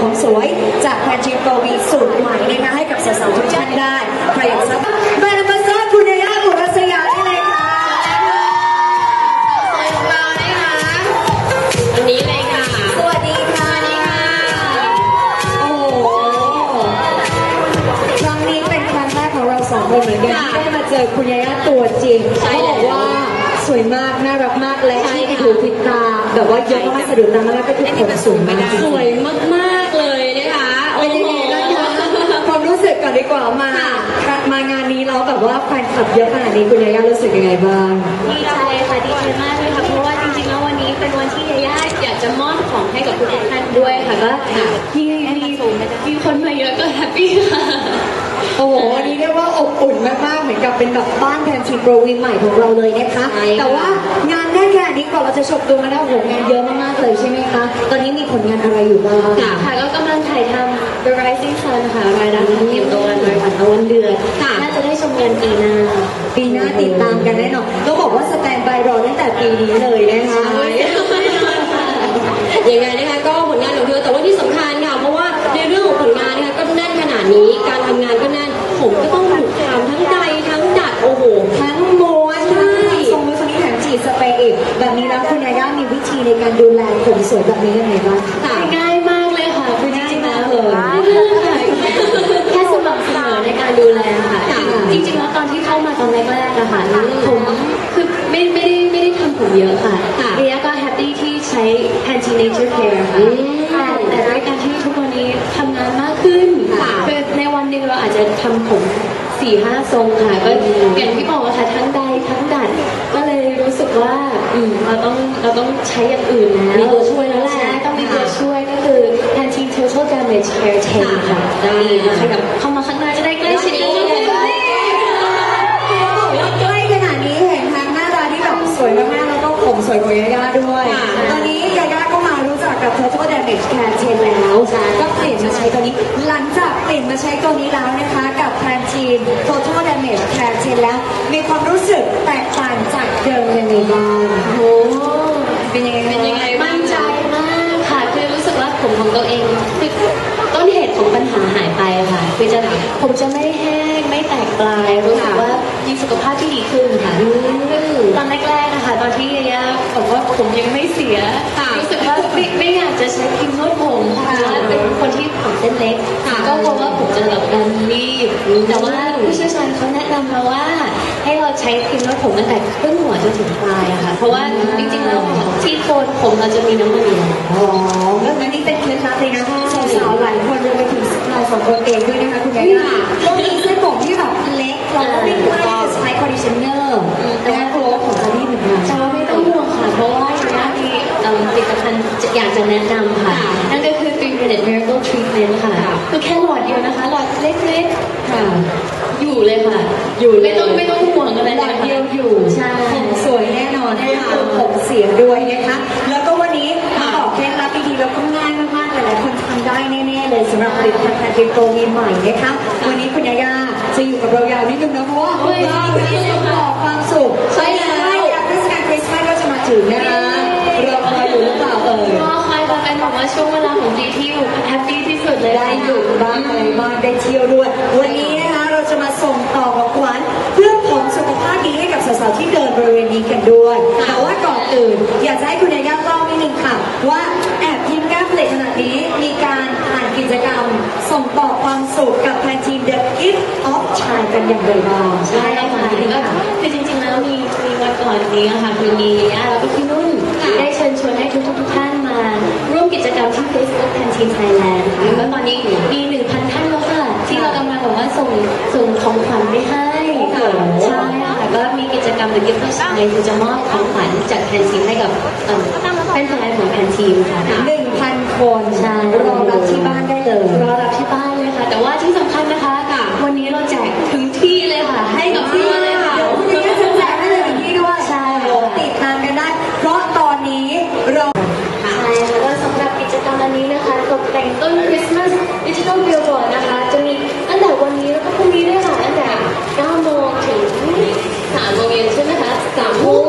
ผมสวย จากแพนจีโปรวีสูตรใหม่นะคะให้กับสาวๆทุกท่านได้ใครอยากทราบแบรนด์แอมบาสเดอร์คุณยายาอุรัสยาได้เลยค่ะสวยของเรานะคะวันนี้เลยค่ะ สวัสดีค่ะโอ้โหครั้งนี้เป็นครั้งแรกของเราสองคนเหมือนกันที่ได้มาเจอคุณยายาตัวจริงใช่เขาแล้วบอกว่าสวยมากน่ารักมากและใช่ที่ค่ะถูติดตาแบบว่าเยอะมากๆสะดุดตามากก็คือผมสูงมากสวยม กก่อนดีกว่ามามางานนี้แล้วแบบว่าแฟนคลับเยอะขนาดนี้คุณญาญ่ารู้สึกยังไงบ้างดีใจค่ะดีใจมากเลยค่ะเพราะว่าจริงๆแล้ววันนี้เป็นวันที่ญาญ่าอยากจะมอบของให้กับทุกท่านด้วยค่ะก็มีมีมีคนมาเยอะก็ happy ค่ะโอ้โหวันนี้เรียกว่าอบอุ่นมากๆเหมือนกับเป็นแบบบ้าน Pantene Pro-V ใหม่ของเราเลยนะคะใช่ค่ะแต่ว่างานแน่แค่นี้ก่อนเราจะชมตัวกันแล้วโอ้โหงานเยอะมากๆเลยใช่ไหมคะตอนนี้มีผลงานอะไรอยู่บ้างค่ะก็กำลังถ่ายทำ The Rising Sun ค่ะรายดังเตรียมตัวกันเลยค่ะตะวันเดือนน่าจะได้ชมกันปีหน้า ปีหน้าติดตามกันแน่นอนต้องบอกว่าสแตนบายรอตั้งแต่ปีนี้เลยนะคะยังไงนะคะก็ผลงานของเธอแต่ว่าที่สำคัญค่ะเพราะว่าในเรื่องของผลงานนะคะก็แน่นขนาดนี้การทำงานก็แน่นผมก็ต้องถูกทำทั้งใดทั้งดัดโอ้โหทั้งม้วนทั้งทรงมือคนนี้แถมฉีดสเปรย์อีกแบบนี้แล้วคุณยาย่ามีวิธีในการดูแลผมสวยแบบนี้ยังไงบ้างค่ะ ริงๆแล้วง่ายมากเลยแค่สม่ำเสมอในการดูแลค่ะ จริงๆแล้วตอนที่เข้ามาตอนแรกๆอะค่ะผมคือไม่ไม่ได้ไม่ได้ทำผมเยอะค่ะเรียก็แฮปปี้ที่ใช้ Panty Nature Care ค่ะแต่แต่ด้วยการที่ทุกวันนี้ทำงานมากขึ้นคือในวันหนึ่งเราอาจจะทำผมสี่ห้าทรงค่ะก็อย่างที่บอกอะค่ะทั้งใดทั้งดัดก็เลยรู้สึกว่าอืมเราต้องเราต้องใช้อย่างอื่นแล้วมีตัวช่วย Total Damage Hair 10ค่ะได้นี่ขยับเข้ามาข้างหน้าจะได้ใกล้ชิดกันมากขึ้นว่าใกล้ขนาดนี้เห็นทั้งหน้าตาที่แบบสวยมากๆแล้วก็ผมสวยกว่ายาย่าด้วยค่ะตอนนี้ยาย่าก็มารู้จักกับ Total Damage Care 10แล้วก็เปลี่ยนมาใช้ตัวนี้ หลังจากเปลี่ยนมาใช้ตัวนี้แล้วนะคะกับ Pantene Total Damage Care 10แล้ว มีความรู้สึกแตกต่างจากเดิมยังไงบ้างโอ้เป็นยังไง ของปัญหาหายไปค่ะคือจะผมจะไม่แห้งไม่แตกปลายรู้สึกว่ามีสุขภาพที่ดีขึ้นค่ะตอนแรกๆนะคะ ตอนที่ยาบอกว่าผมยังไม่เสียรู้สึกว่าไม่ไม่อยากจะใช้ครีมนวดผมค่ะเพราะว่าเป็นคนที่ผมเส้นเล็กก็กลัวว่าผมจะแบบดันรีบแต่ว่าผู้เชี่ยวชาญเขาแนะนำมาว่า ให้เราใช้ครีมนวดผมตั้งแต่ขึ้นหัวจนถึงปลายอะค่ะ เพราะว่าจริงๆแล้วที่โคนผมเราจะมีน้ำมันอยู่แล้วอ๋อแล้วอันนี้เป็นเคล็ดลับเลยนะสา สองคนเองด้วยนะคะคุณยาย่าก็มีเส้นผมที่แบบเล็กเราก็ไม่กล้าที่จะใช้ conditioner แต่ว่ากลัวว่าผมจะลีบเหมือนกันแต่ว่าไม่ต้องห่วงค่ะเพราะว่าอย่างนี้เอิ่มผลิตภัณฑ์จะอยากจะแนะนำค่ะ นั่นก็คือ3 minute miracle treatment ค่ะคือแค่หลอดเดียวนะคะ หลอดเล็กๆค่ะ อยู่เลยค่ะ อยู่เลยไม่ต้องไม่ต้องห่วงอะไรหลอดเดียวอยู่ใช่ผมสวยแน่นอนไม่คือผมเสียด้วยนะคะ เลยสำหรับผลิตภัณฑ์ Pantene Pro-V ใหม่นะคะวันนี้คุณญาญ่าจะอยู่กับเรายาวนิดนึงนะเพราะว่าเราจะบอกความสุขใช่แล้วใช่แล้วเทศกาลคริสต์มาสก็จะมาถึงนะคะเราคอยอยู่หรือเปล่าเอ่ยก็คอยมาเป็นบอกว่าช่วงเวลาของดีที่อยู่ happy ที่สุดเลยได้อยู่บ้างอะไรบ้างได้เที่ยวด้วย วันนี้นะคะเราจะมาส่งต่อของขวัญเพื่อผมสุขภาพดีให้กับสาวๆที่เดินบริเวณนี้กันด้วยแต่ว่าก่อนอื่นอยากจะให้คุณญาญ่าเล่านิดนึงค่ะว่าแอบยิ้มแก้มเปลขนาดนี้มีการอ่านกิจกรรม ส่งต่อ ความสุขกับแพนทีน The Gift of Child กันอย่างไรบ้างใช่ค่ะนิดนึงก็ค่ะคือจริงๆแล้วมีมีวันก่อนนี้อะค่ะคือมีย่าแล้วก็พี่นุ่นได้เชิญชวนให้ทุกทุกๆท่านมา ร่วมกิจกรรมที่ Facebook Canteen Thailand ค่ะก็ตอนนี้มี1,000ท่านแล้วค่ะ ที่เรากำลังแบบว่าส่งส่งของขวัญไปให้ใช่ค่ะก็มีกิจกรรม The Gift of Child คือจะมอบของขวัญจากแพนทีนให้กับเอ่อแฟนๆของแพนทีนค่ะหนึ่งพันคนใช่รอรับที่บ้านามกันได้ เพราะตอนนี้เราใช่ค่ะก็สำหรับกิจกรรมอันนี้นะคะตกแต่งต้นคริสต์มาสดิจิทัลบิลบอร์ดนะคะ จะมีตั้งแต่วันนี้แล้วก็พรุ่งนี้ด้วยค่ะตั้งแต่9โมงถึง3โมงเย็นใช่ไหมคะ3โมง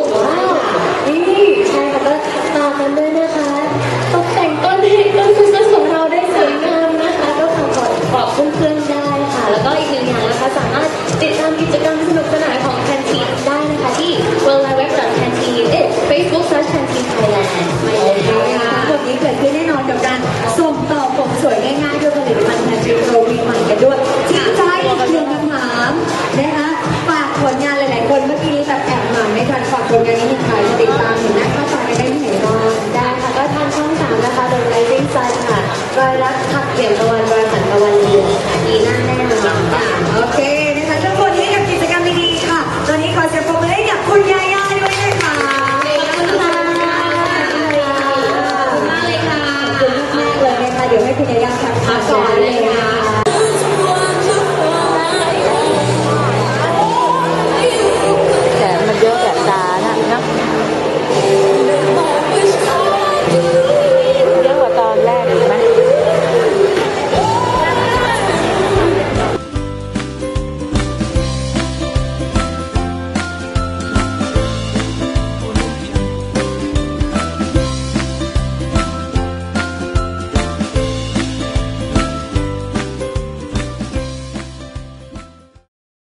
ไวรัสขับเปลี่ยนตะวันบริษัทตะวันเดียวดีหน้าแน่นอนโอเค